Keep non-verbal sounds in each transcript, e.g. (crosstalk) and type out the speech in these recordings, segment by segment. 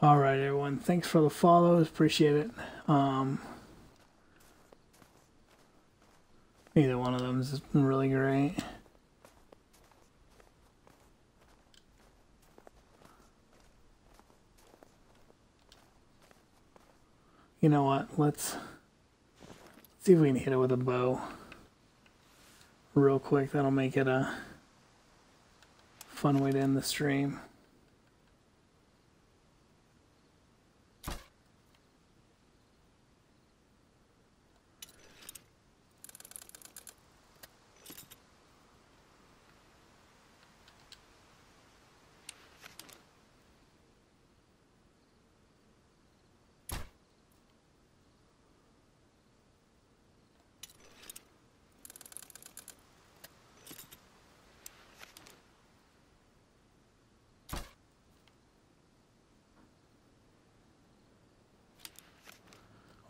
All right, everyone. Thanks for the follows. Appreciate it. Um, either one of them has been really great. You know what? Let's see if we can hit it with a bow real quick. That'll make it a fun way to end the stream.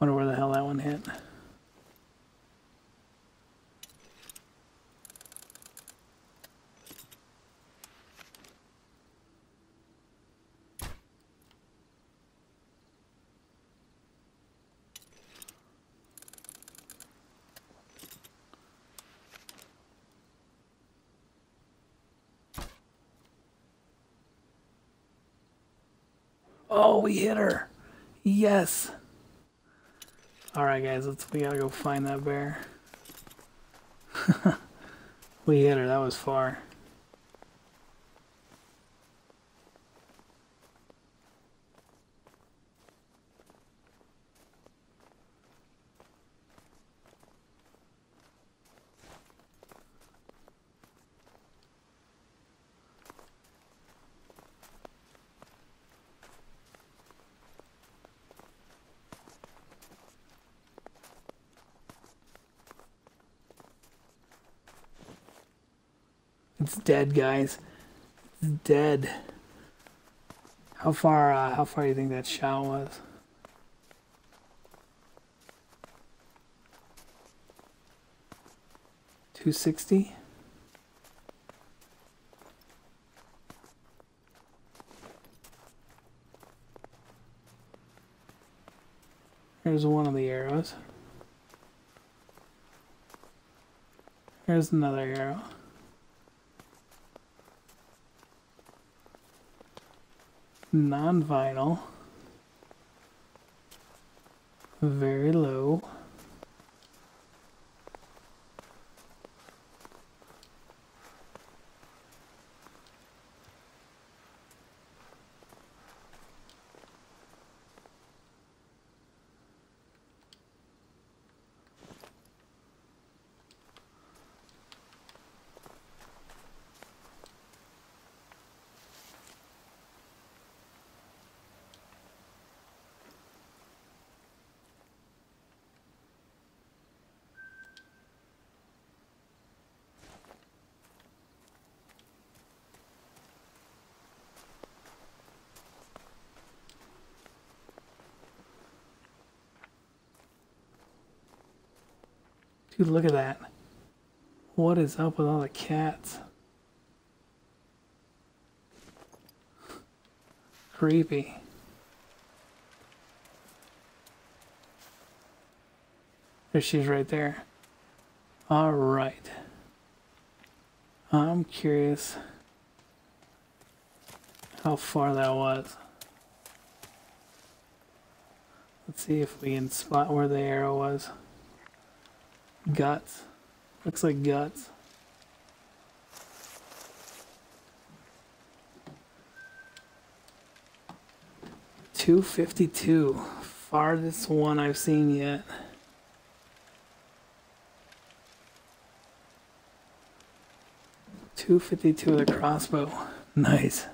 Wonder where the hell that one hit. Oh, we hit her. Yes. Alright guys, let's we gotta go find that bear. (laughs) we hit her, that was far. It's dead, guys. It's dead. How far? Uh, how far do you think that shot was? Two sixty. Here's one of the arrows. Here's another arrow. Non-vinyl, very low. Dude, look at that. What is up with all the cats? Creepy. There she's right there. Alright. I'm curious how far that was. Let's see if we can spot where the arrow was. Guts. Looks like guts. Two fifty two. Farthest one I've seen yet. Two fifty two a crossbow. Nice.